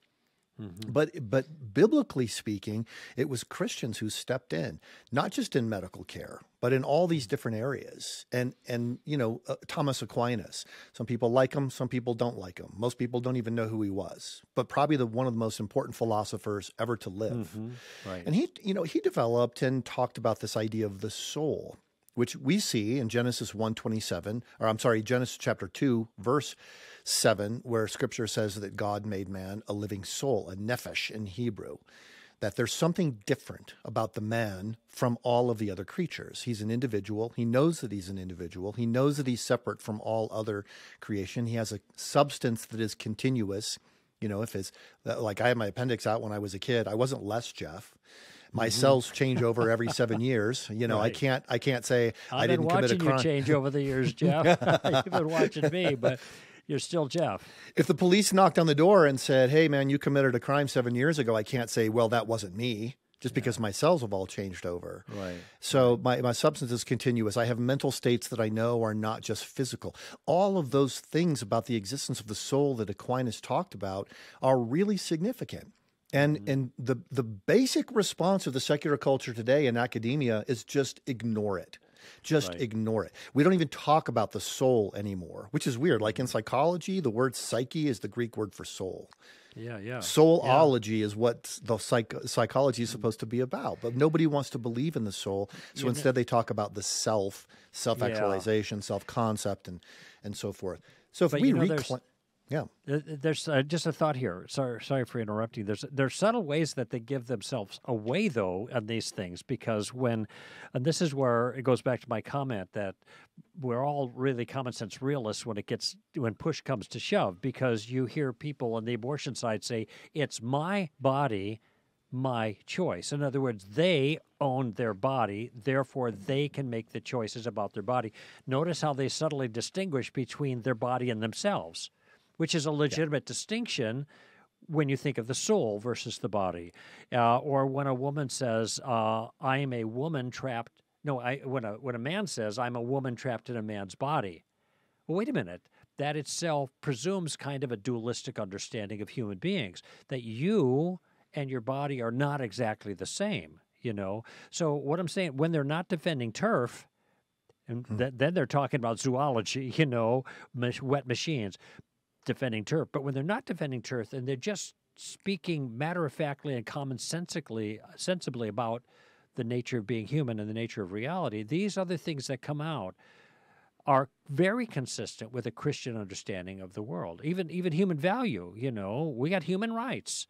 Mm-hmm. But but biblically speaking, it was Christians who stepped in, not just in medical care, but in all these different areas. And and you know, uh, Thomas Aquinas. Some people like him, some people don't like him. Most people don't even know who he was. But probably the one of the most important philosophers ever to live. Mm-hmm. Right. And he you know, he developed and talked about this idea of the soul which we see in Genesis 1:27 or I'm sorry Genesis chapter 2 verse 7 where scripture says that God made man a living soul a nephesh in Hebrew that there's something different about the man from all of the other creatures. He's an individual. He knows that he's an individual. He knows that he's separate from all other creation. He has a substance that is continuous. You know, if it's like I had my appendix out when I was a kid, I wasn't less Jeff my mm-hmm. cells change over every seven years. You know, right. I can't I can't say I've I did not commit a crime. You change over the years, Jeff. You've been watching me, but you're still Jeff. If the police knocked on the door and said, "Hey, man, you committed a crime seven years ago," I can't say, "Well, that wasn't me." Just yeah. because my cells have all changed over. Right. So my, my substance is continuous. I have mental states that I know are not just physical. All of those things about the existence of the soul that Aquinas talked about are really significant. And mm-hmm. and the the basic response of the secular culture today in academia is just ignore it. Just right. ignore it. We don't even talk about the soul anymore, which is weird. Like in psychology, the word psyche is the Greek word for soul. Yeah, yeah. Soulology yeah. is what the psych- psychology is supposed to be about, but nobody wants to believe in the soul. So you instead, know, they talk about the self, self actualization, yeah. self concept, and and so forth. So if but we reclaim yeah. There's uh, just a thought here. Sorry, sorry for interrupting. There's there's subtle ways that they give themselves away though on these things because when, and this is where it goes back to my comment that we're all really common sense realists when it gets when push comes to shove because you hear people on the abortion side say it's my body my choice. In other words, they own their body, therefore they can make the choices about their body. Notice how they subtly distinguish between their body and themselves which is a legitimate yeah. distinction when you think of the soul versus the body. Uh, or when a woman says, uh, I am a woman trapped. No, I, when, a, when a man says, I'm a woman trapped in a man's body. Well, wait a minute. That itself presumes kind of a dualistic understanding of human beings, that you and your body are not exactly the same, you know? So, what I'm saying, when they're not defending turf, and hmm. th- then they're talking about zoology, you know, wet machines defending turf. But when they're not defending turf and they're just speaking matter of factly and commonsensically, sensibly about the nature of being human and the nature of reality, these other things that come out are very consistent with a Christian understanding of the world. Even even human value, you know, we got human rights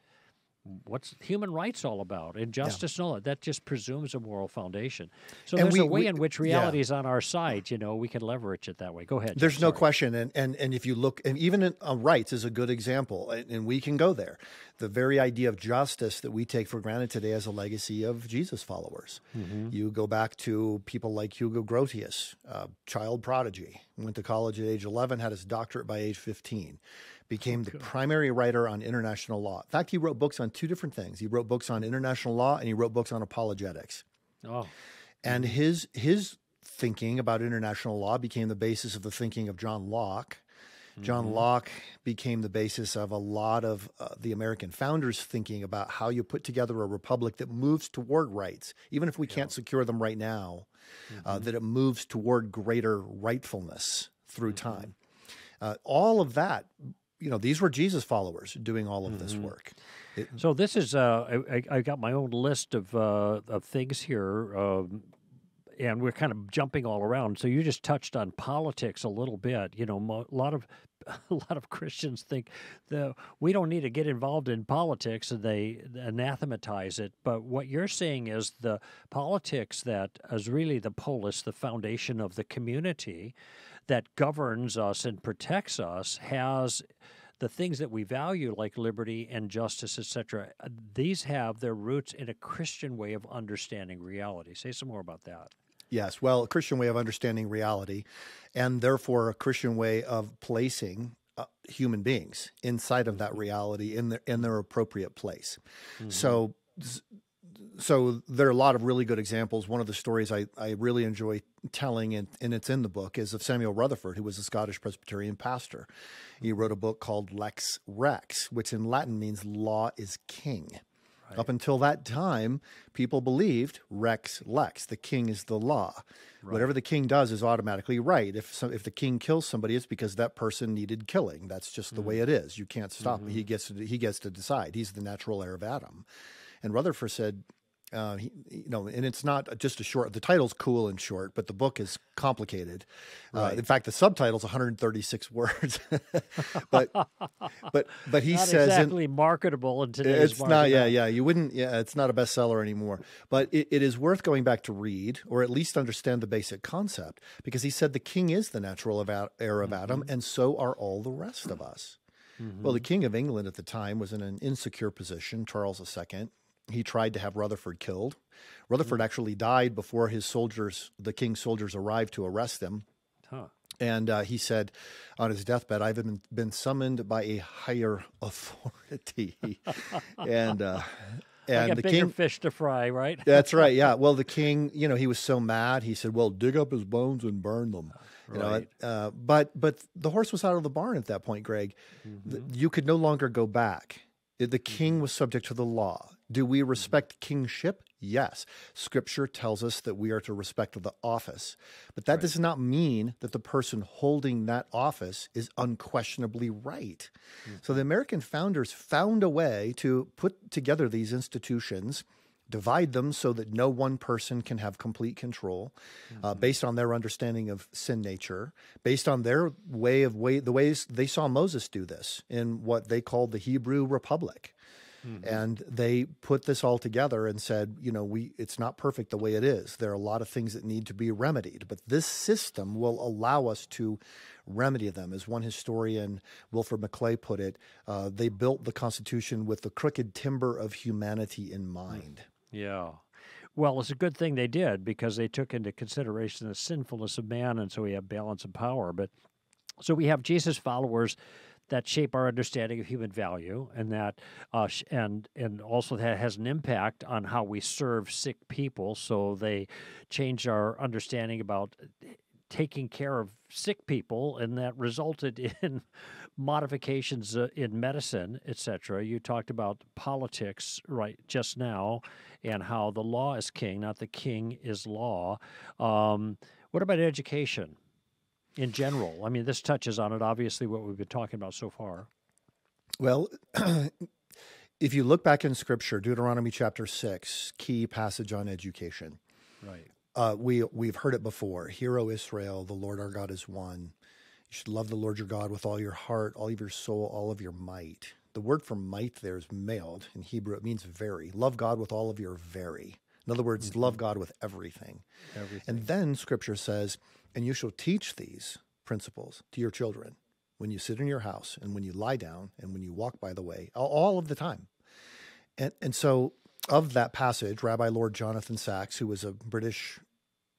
what's human rights all about injustice yeah. and all that that just presumes a moral foundation so and there's we, a way we, in which reality yeah. is on our side you know we can leverage it that way go ahead there's no question and, and and if you look and even in, uh, rights is a good example and, and we can go there the very idea of justice that we take for granted today as a legacy of Jesus followers. Mm-hmm. You go back to people like Hugo Grotius, uh, child prodigy, went to college at age 11, had his doctorate by age 15, became the primary writer on international law. In fact, he wrote books on two different things. He wrote books on international law and he wrote books on apologetics. Oh, And his his thinking about international law became the basis of the thinking of John Locke. John Locke became the basis of a lot of uh, the American founders thinking about how you put together a republic that moves toward rights, even if we can't secure them right now, uh, that it moves toward greater rightfulness through time. Uh, all of that, you know, these were Jesus followers doing all of this work. It- so this is uh, I, I I got my own list of uh, of things here. Um, and we're kind of jumping all around. So you just touched on politics a little bit. You know, mo- a lot of a lot of Christians think that we don't need to get involved in politics, and they anathematize it. But what you're saying is the politics that is really the polis, the foundation of the community that governs us and protects us, has the things that we value like liberty and justice etc these have their roots in a christian way of understanding reality. Say some more about that. Yes, well, a Christian way of understanding reality, and therefore a Christian way of placing uh, human beings inside of that reality in their in their appropriate place. So, so there are a lot of really good examples. One of the stories I, I really enjoy telling, and, and it's in the book, is of Samuel Rutherford, who was a Scottish Presbyterian pastor. He wrote a book called Lex Rex, which in Latin means law is king. Up until that time, people believed rex lex, the king is the law. Whatever the king does is automatically right. If some, if the king kills somebody, it's because that person needed killing. That's just the mm-hmm. way it is. You can't stop. it. He mm-hmm. gets to, he gets to decide. He's the natural heir of Adam. And Rutherford said, uh, he, you know, and it's not just a short. The title's cool and short, but the book is complicated. Uh, in fact, the subtitle's 136 words. but but but he not says in- exactly marketable in today's it's market. not yeah yeah you wouldn't yeah it's not a bestseller anymore but it, it is worth going back to read or at least understand the basic concept because he said the king is the natural of heir of adam and so are all the rest of us well the king of england at the time was in an insecure position charles ii he tried to have rutherford killed rutherford actually died before his soldiers the king's soldiers arrived to arrest him Huh. and uh, he said on his deathbed, I've been, been summoned by a higher authority. and uh, and like the king. fish to fry, right? That's right. Yeah. Well, the king, you know, he was so mad. He said, "Well, dig up his bones and burn them." You Right. know, uh, but but the horse was out of the barn at that point, Greg. The- you could no longer go back. The king was subject to the law. Do we respect kingship? Yes. Scripture tells us that we are to respect the office. But that does not mean that the person holding that office is unquestionably right. So the American founders found a way to put together these institutions divide them so that no one person can have complete control uh, based on their understanding of sin nature based on their way of way the ways they saw moses do this in what they called the hebrew republic and they put this all together and said you know we it's not perfect the way it is there are a lot of things that need to be remedied but this system will allow us to remedy them as one historian Wilfred mcclay put it uh, they built the constitution with the crooked timber of humanity in mind Yeah. Well, it's a good thing they did because they took into consideration the sinfulness of man, and so we have balance of power. But so we have Jesus followers that shape our understanding of human value, and that uh, and and also that has an impact on how we serve sick people. So they change our understanding about taking care of sick people, and that resulted in modifications uh, in medicine, etc. You talked about politics right just now, and how the law is king, not the king is law. Um, what about education in general? I mean, this touches on it. Obviously, what we've been talking about so far. Well, if you look back in Scripture, Deuteronomy chapter six, key passage on education. Right. Uh, we we've heard it before. Hear, O Israel, the Lord our God is one. You should love the Lord your God with all your heart, all of your soul, all of your might. The word for might there is mailed in Hebrew. It means very. Love God with all of your very. In other words, love God with everything. Everything. And then Scripture says, "And you shall teach these principles to your children." when you sit in your house and when you lie down and when you walk by the way, all of the time. And, and so, of that passage, Rabbi Lord Jonathan Sacks, who was a British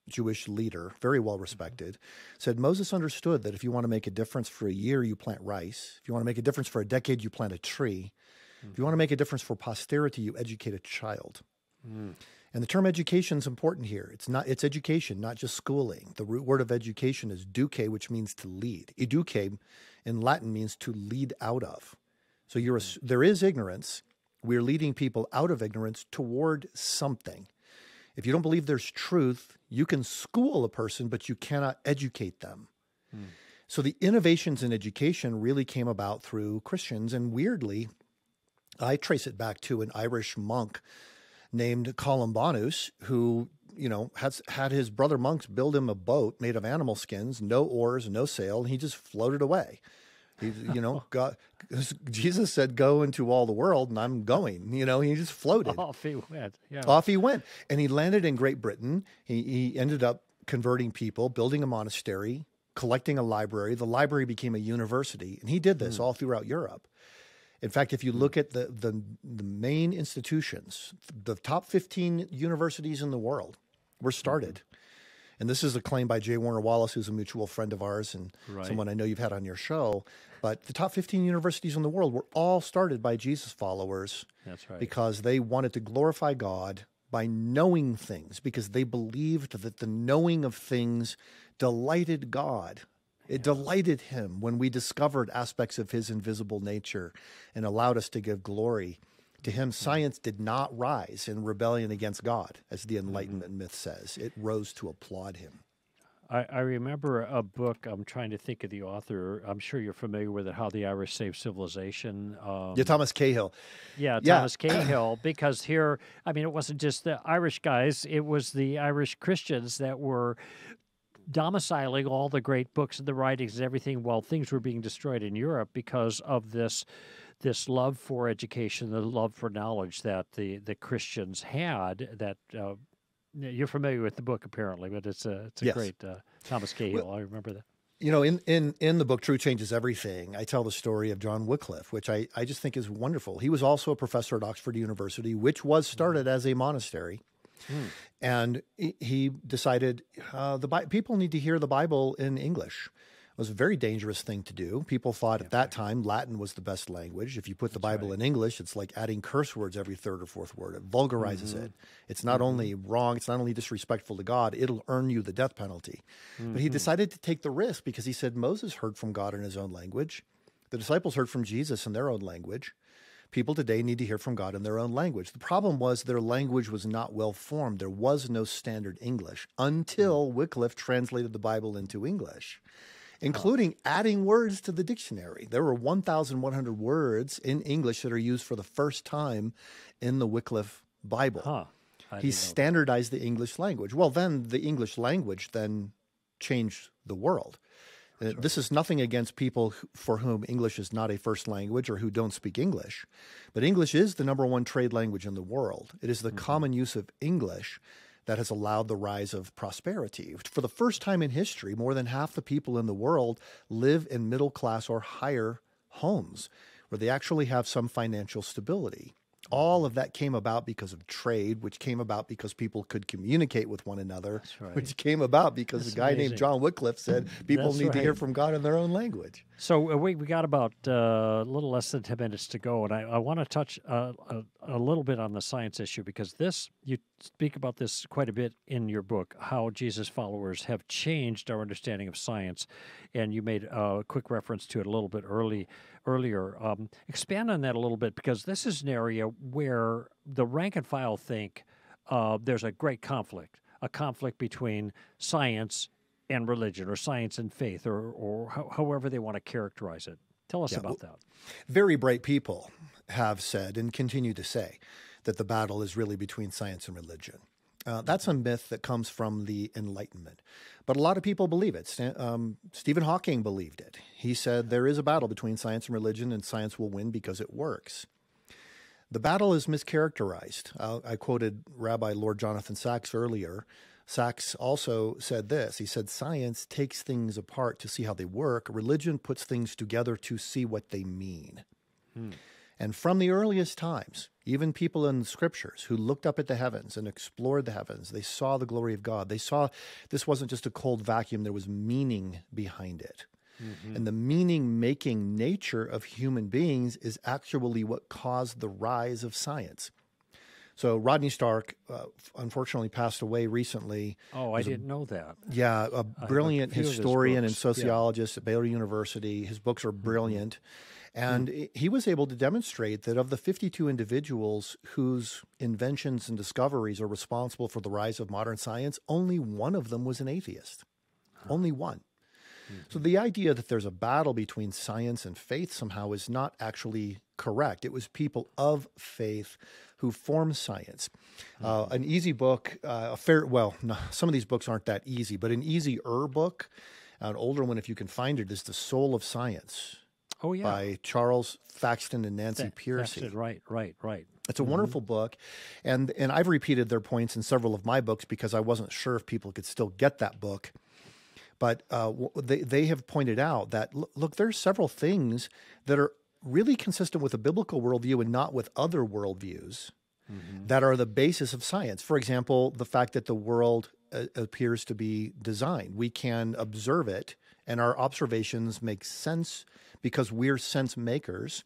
Jewish leader, very well respected, said Moses understood that if you want to make a difference for a year, you plant rice. If you want to make a difference for a decade, you plant a tree. If you want to make a difference for posterity, you educate a child. Mm. And the term education is important here. It's not it's education, not just schooling. The root word of education is duce, which means to lead. Eduque in Latin means to lead out of. So you're a, there is ignorance. We're leading people out of ignorance toward something. If you don't believe there's truth, you can school a person, but you cannot educate them. Hmm. So the innovations in education really came about through Christians. And weirdly, I trace it back to an Irish monk named Columbanus, who you know has had his brother monks build him a boat made of animal skins, no oars, no sail, and he just floated away. He, you know, God, Jesus said, "Go into all the world," and I'm going. You know, he just floated. Off he went. Yeah. Off he went, and he landed in Great Britain. He, he ended up converting people, building a monastery, collecting a library. The library became a university, and he did this mm. all throughout Europe. In fact, if you hmm. look at the, the, the main institutions, the top 15 universities in the world were started. Mm-hmm. And this is a claim by J. Warner Wallace, who's a mutual friend of ours and right. someone I know you've had on your show. But the top 15 universities in the world were all started by Jesus followers. That's right. Because they wanted to glorify God by knowing things, because they believed that the knowing of things delighted God. It delighted him when we discovered aspects of his invisible nature and allowed us to give glory to him. Science did not rise in rebellion against God, as the mm-hmm. Enlightenment myth says. It rose to applaud him. I, I, remember a book. I'm trying to think of the author. I'm sure you're familiar with it. How the Irish Saved Civilization. Um, yeah, Thomas Cahill. Yeah, yeah. Thomas Cahill. because here, I mean, it wasn't just the Irish guys. It was the Irish Christians that were domiciling all the great books and the writings and everything while things were being destroyed in Europe because of this this love for education, the love for knowledge that the the Christians had. That uh, you're familiar with the book apparently, but it's a it's a yes. great uh, Thomas Cahill. Well, I remember that. You know, in, in, in the book Truth Changes Everything, I tell the story of John Wycliffe, which I, I just think is wonderful. He was also a professor at Oxford University, which was started as a monastery. And he decided uh, the people need to hear the Bible in English. It was a very dangerous thing to do. People thought at that time Latin was the best language. If you put the That's Bible right. in English, it's like adding curse words every third or fourth word. It vulgarizes mm-hmm. it. It's not mm-hmm. only wrong, it's not only disrespectful to God, it'll earn you the death penalty. Mm-hmm. But he mm-hmm. decided to take the risk because he said Moses heard from God in his own language. The disciples heard from Jesus in their own language. People today need to hear from God in their own language. The problem was their language was not well formed. There was no standard English until hmm. Wycliffe translated the Bible into English, including adding words to the dictionary. There were 1,100 words in English that are used for the first time in the Wycliffe Bible. Huh. He standardized the English language. Well, then the English language then changed the world. Uh, this is nothing against people for whom English is not a first language or who don't speak English, but English is the number one trade language in the world. It is the mm-hmm. common use of English that has allowed the rise of prosperity. For the first time in history, more than half the people in the world live in middle class or higher homes where they actually have some financial stability. All of that came about because of trade, which came about because people could communicate with one another, right. which came about because That's a guy amazing. named John Wycliffe said people That's need right. to hear from God in their own language. So uh, we, we got about uh, a little less than 10 minutes to go, and I, I want to touch uh, a, a, little bit on the science issue because this, you speak about this quite a bit in your book, how Jesus followers have changed our understanding of science, and you made a quick reference to it a little bit early earlier. Um, expand on that a little bit because this is an area where the rank and file think uh, there's a great conflict, a conflict between science and religion or science and faith or, or ho- however they want to characterize it. Tell us yeah, about that. Very bright people have said and continue to say that the battle is really between science and religion. Uh, that's a myth that comes from the Enlightenment. But a lot of people believe it. Um, Stephen Hawking believed it. He said there is a battle between science and religion, and science will win because it works. The battle is mischaracterized. Uh, I quoted Rabbi Lord Jonathan Sacks earlier Sacks also said this. He said, Science takes things apart to see how they work. Religion puts things together to see what they mean. Hmm. And from the earliest times, even people in the scriptures who looked up at the heavens and explored the heavens, they saw the glory of God. They saw this wasn't just a cold vacuum, there was meaning behind it. Mm-hmm. And the meaning making nature of human beings is actually what caused the rise of science. So Rodney Stark, uh, unfortunately, passed away recently. Oh, I didn't a, know that. Yeah, a brilliant historian and sociologist yeah. at Baylor University. His books are mm-hmm. brilliant. Mm-hmm. And mm. he was able to demonstrate that of the 52 individuals whose inventions and discoveries are responsible for the rise of modern science, only one of them was an atheist. Huh. Only one. Mm-hmm. So the idea that there's a battle between science and faith somehow is not actually correct. It was people of faith who formed science. Uh, mm-hmm. Uh, an easy book, uh, a fair, well, no, some of these books aren't that easy, but an easier book, an older one, if you can find it, is The Soul of Science Oh yeah, by Charles Thaxton and Nancy Th- Pearcey. Thaxton, right, right, right. It's a mm-hmm. wonderful book, and and I've repeated their points in several of my books because I wasn't sure if people could still get that book. But uh, they they have pointed out that look, there's several things that are really consistent with a biblical worldview and not with other worldviews mm-hmm. that are the basis of science. For example, the fact that the world uh, appears to be designed, we can observe it, and our observations make sense because we're sense makers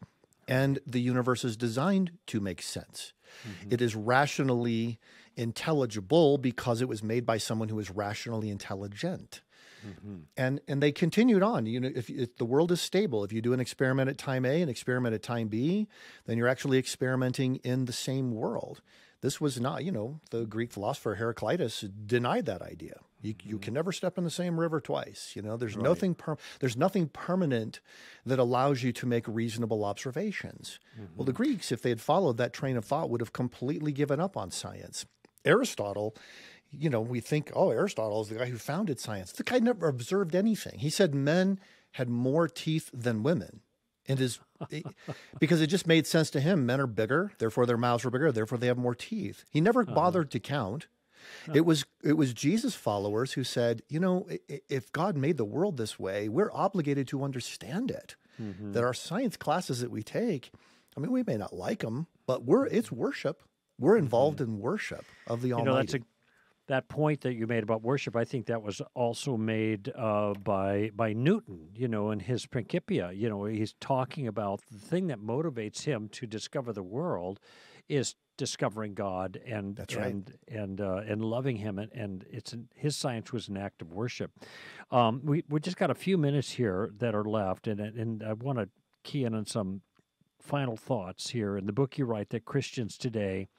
and the universe is designed to make sense. Mm-hmm. It is rationally intelligible because it was made by someone who is rationally intelligent. Mm-hmm. And and they continued on. You know, if, if, the world is stable, if you do an experiment at time A and experiment at time B, then you're actually experimenting in the same world. This was not, you know, the Greek philosopher Heraclitus denied that idea. You, you can never step in the same river twice. You know, there's right. nothing per, there's nothing permanent that allows you to make reasonable observations. Mm-hmm. Well, the Greeks, if they had followed that train of thought, would have completely given up on science. Aristotle, you know, we think, oh, Aristotle is the guy who founded science. The guy never observed anything. He said men had more teeth than women. And his because it just made sense to him. Men are bigger, therefore their mouths were bigger, therefore they have more teeth. He never uh-huh. bothered to count. It was it was Jesus followers who said, you know, if God made the world this way, we're obligated to understand it. Mm-hmm. That our science classes that we take, I mean, we may not like them, but we're it's worship. We're involved mm-hmm. in worship of the you Almighty. Know, that's a that point that you made about worship, I think that was also made uh, by by Newton. You know, in his Principia, you know, he's talking about the thing that motivates him to discover the world is discovering God and That's and right. and uh, and loving Him, and, and it's an, his science was an act of worship. Um, we we just got a few minutes here that are left, and and I want to key in on some final thoughts here. In the book, you write that Christians today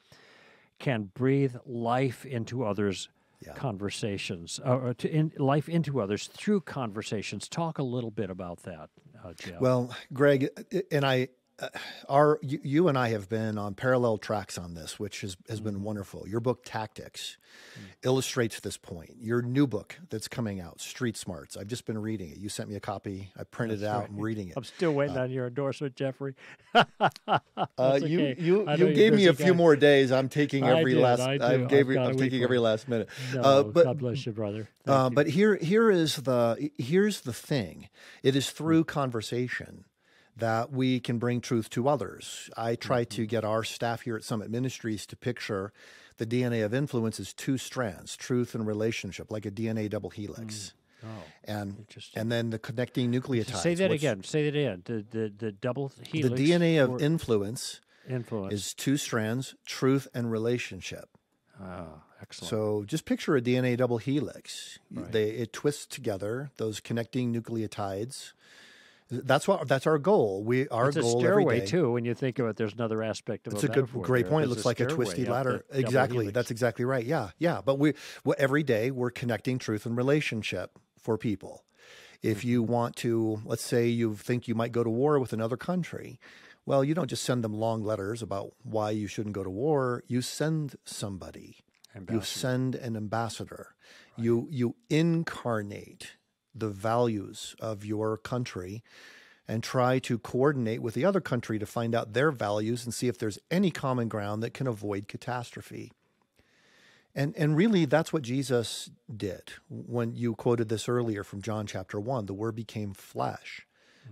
can breathe life into others' yeah. conversations, uh, or to in, life into others through conversations. Talk a little bit about that, uh, Jeff. Well, Greg, and I our you, you, and I have been on parallel tracks on this, which has, has mm. been wonderful. Your book Tactics mm. illustrates this point. Your new book that's coming out, Street Smarts. I've just been reading it. You sent me a copy. I printed that's it out. Right. I'm reading it. I'm still waiting uh, on your endorsement, Jeffrey. uh, okay. You you you gave me a few more days. I'm taking every last. I, I gave. I'm taking every last minute. No, uh, but, God bless you, brother. Uh, you. But here here is the here's the thing. It is through mm. conversation that we can bring truth to others. I try mm-hmm. to get our staff here at Summit Ministries to picture the DNA of influence as two strands, truth and relationship, like a DNA double helix. Mm. Oh, and and then the connecting nucleotides. Say that again. Say that again. The the, the double helix. The DNA of influence, influence is two strands: truth and relationship. Oh, excellent. So just picture a DNA double helix. Right. They it twists together those connecting nucleotides that's what that's our goal. We our it's goal a stairway every day. too. When you think of it, there's another aspect of it's a, good, great there. point. It looks like a twisty ladder. Exactly. That's exactly right. Yeah, yeah. But we well, every day we're connecting truth and relationship for people. If mm-hmm. you want to, let's say you think you might go to war with another country, well, you don't just send them long letters about why you shouldn't go to war. You send somebody. Ambassador. You send an ambassador. Right. You you incarnate the values of your country and try to coordinate with the other country to find out their values and see if there's any common ground that can avoid catastrophe. And and really that's what Jesus did. When you quoted this earlier from John chapter 1, the word became flesh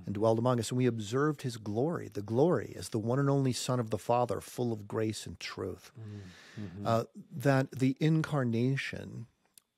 and dwelled among us and we observed his glory, the glory as the one and only son of the Father, full of grace and truth. Mm-hmm. Uh, that the incarnation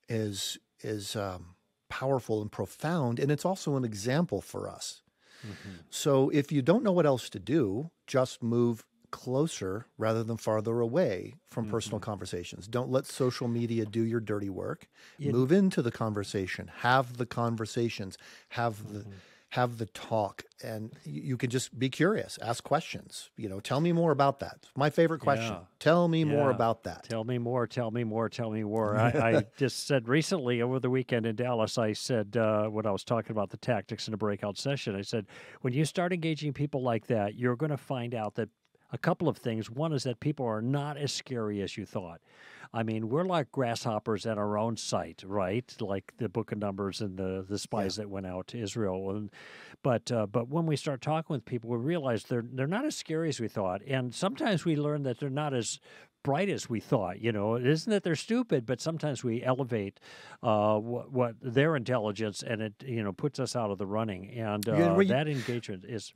is is um, powerful and profound and it's also an example for us. Mm-hmm. So if you don't know what else to do, just move closer rather than farther away from mm-hmm. personal conversations. Don't let social media do your dirty work. Move into the conversation. Have the conversations. Have mm-hmm. the have the talk and you can just be curious ask questions you know tell me more about that my favorite question yeah. tell me yeah. more about that tell me more tell me more tell me more I, I, just said recently over the weekend in dallas i said uh, when i was talking about the tactics in a breakout session i said when you start engaging people like that you're going to find out that a couple of things. One is that people are not as scary as you thought. I mean, we're like grasshoppers at our own sight, right? Like the Book of Numbers and the the spies yeah. that went out to Israel. And but uh, but when we start talking with people, we realize they're they're not as scary as we thought. And sometimes we learn that they're not as bright as we thought. You know, it isn't that they're stupid, but sometimes we elevate uh, what, what, their intelligence, and it you know puts us out of the running. And uh, that engagement is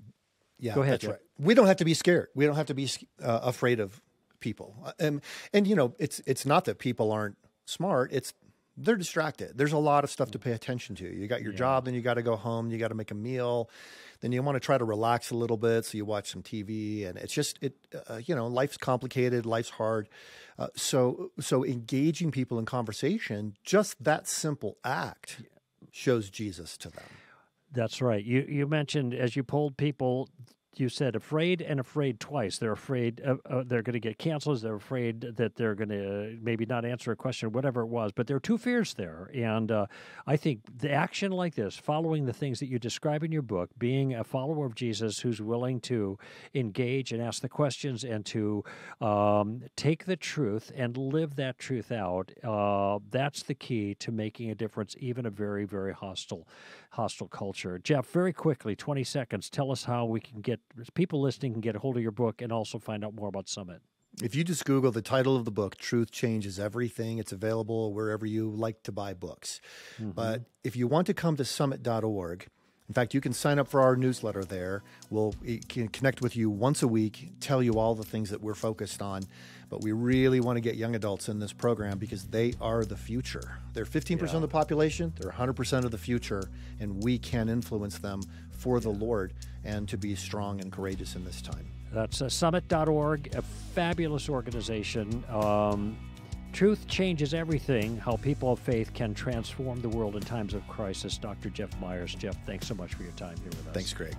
yeah, Go ahead. That's right. We don't have to be scared. We don't have to be uh, afraid of people. Uh, and and you know, it's it's not that people aren't smart. It's they're distracted. There's a lot of stuff to pay attention to. You got your yeah. job, then you got to go home. You got to make a meal. Then you want to try to relax a little bit, so you watch some TV. And it's just it. Uh, you know, life's complicated. Life's hard. Uh, so so engaging people in conversation, just that simple act, shows Jesus to them. That's right. You you mentioned as you polled people you said afraid and afraid twice. They're afraid uh, uh, they're going to get canceled. They're afraid that they're going to maybe not answer a question, whatever it was. But there are two fears there, and uh, I think the action like this, following the things that you describe in your book, being a follower of Jesus who's willing to engage and ask the questions and to um, take the truth and live that truth out. Uh, that's the key to making a difference, even a very very hostile hostile culture. Jeff, very quickly, twenty seconds. Tell us how we can get people listening can get a hold of your book and also find out more about Summit? If you just Google the title of the book, Truth Changes Everything, it's available wherever you like to buy books. Mm-hmm. But if you want to come to summit.org, in fact, you can sign up for our newsletter there. We'll can connect with you once a week, tell you all the things that we're focused on. But we really want to get young adults in this program because they are the future. They're 15% yeah. of the population, they're 100% of the future, and we can influence them for the Lord and to be strong and courageous in this time. That's uh, summit.org, a fabulous organization. Um, Truth changes everything. How people of faith can transform the world in times of crisis. Dr. Jeff Myers. Jeff, thanks so much for your time here with us. Thanks, Greg.